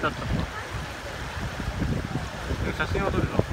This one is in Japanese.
だった写真は撮るぞ